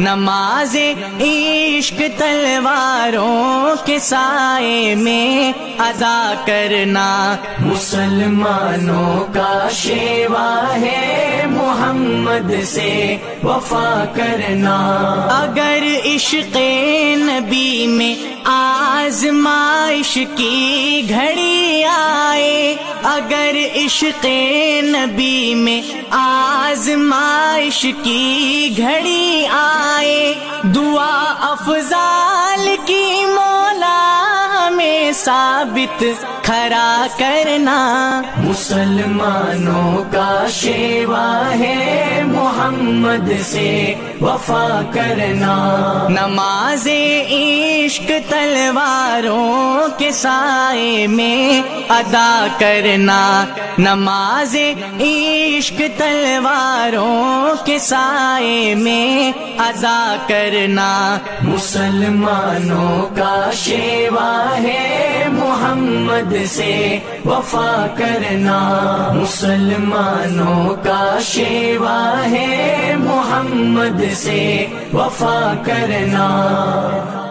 नमाज़ इश्क तलवारों के साए में अदा करना। मुसलमानों का शेवा है मोहम्मद से वफा करना। अगर इश्क नबी में आजमाइश की घड़ी आए अगर इश्क नबी में आजमाइश की घड़ी आए दुआ अफजाल साबित खरा करना। मुसलमानों का शेवा है मोहम्मद से वफा करना। नमाज़ इश्क तलवारों के साए में अदा करना। नमाज़ इश्क तलवारों के साए में अदा करना। मुसलमानों का शेवा है मोहम्मद से वफा करना मुसलमानों का शेवा है। मोहम्मद से वफा करना।